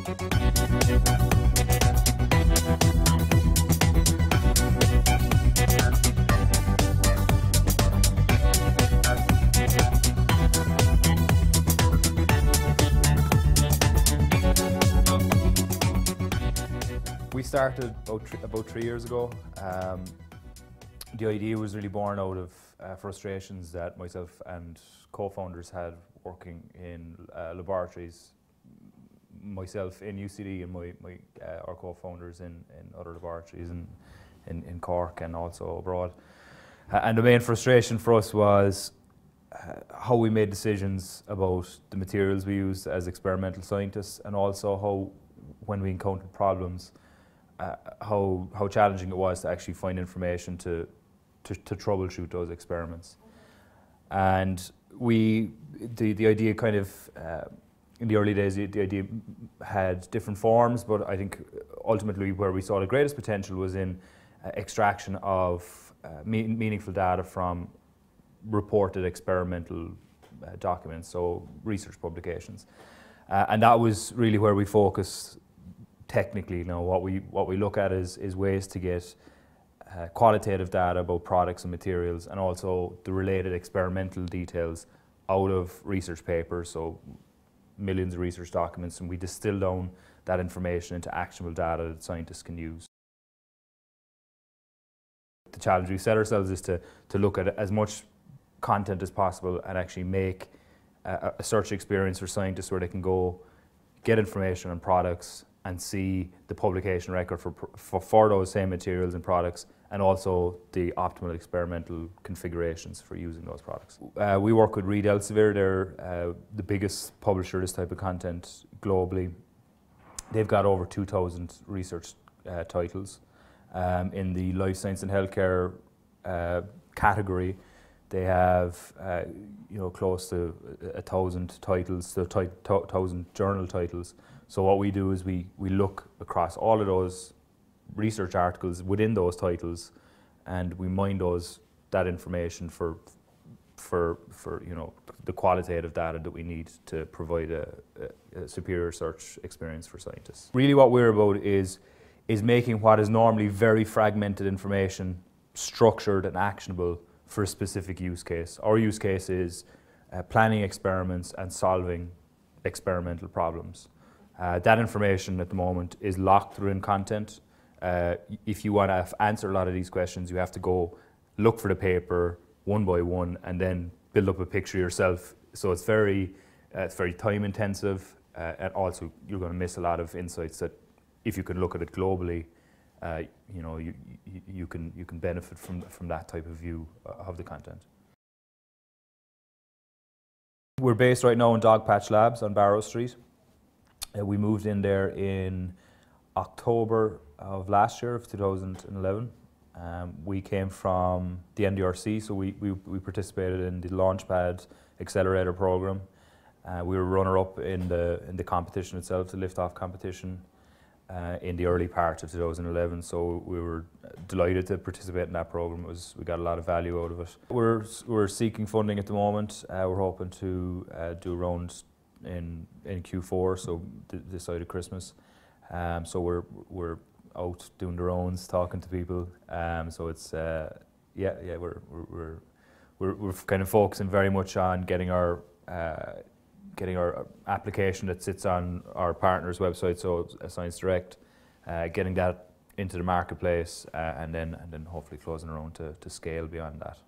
We started about, three, about three years ago. Um, the idea was really born out of uh, frustrations that myself and co-founders had working in uh, laboratories, myself in UCD and my, my uh, our co-founders in, in other laboratories in, in, in Cork and also abroad. And the main frustration for us was uh, how we made decisions about the materials we used as experimental scientists and also how when we encountered problems uh, how, how challenging it was to actually find information to, to, to, troubleshoot those experiments. And we, the, the idea kind of, uh, in the early days, the, idea had different forms, but I think ultimately where we saw the greatest potential was in uh, extraction of uh, me meaningful data from reported experimental uh, documents, so research publications. Uh, and that was really where we focus technically, you know, what we what we look at is is ways to get uh, qualitative data about products and materials, and also the related experimental details out of research papers. So millions of research documents, and we distill down that information into actionable data that scientists can use. The challenge we set ourselves is to to look at as much content as possible and actually make a, a search experience for scientists where they can go get information on products and see the publication record for, for, for, those same materials and products and also the optimal experimental configurations for using those products. Uh, we work with Reed Elsevier, they're uh, the biggest publisher of this type of content globally. They've got over 2,000 research uh, titles. Um, in the life science and healthcare uh, category, they have uh, you know close to a thousand titles, so thousand journal titles. So what we do is we, we look across all of those research articles within those titles and we mine those that information for for for you know the qualitative data that we need to provide a, a, a, superior search experience for scientists. Really what we're about is is making what is normally very fragmented information structured and actionable for a specific use case. Our use case is uh, planning experiments and solving experimental problems. Uh, that information at the moment is locked within content. Uh, if you want to answer a lot of these questions, you have to go look for the paper one by one and then build up a picture yourself. So it's very, uh, it's very time intensive, uh, and also you're going to miss a lot of insights that, if you can look at it globally, uh, you know you, you, you can you can benefit from from that type of view uh, of the content. We're based right now in Dogpatch Labs on Barrow Street. We moved in there in October of last year, of 2011. Um, we came from the NDRC, so we, we, we participated in the Launchpad Accelerator program. Uh, we were runner-up in the in the competition itself, the liftoff competition, uh, in the early part of 2011. So we were delighted to participate in that program. It was we got a lot of value out of it. We're we're seeking funding at the moment. Uh, we're hoping to uh, do rounds in in Q4, so th this side of Christmas. Um, so we're we're out doing the rounds, talking to people. Um, so it's uh, yeah yeah we're we're we're we're kind of focusing very much on getting our uh, getting our application that sits on our partner's website, so Science Direct, uh, getting that into the marketplace, uh, and then and then hopefully closing around to to scale beyond that.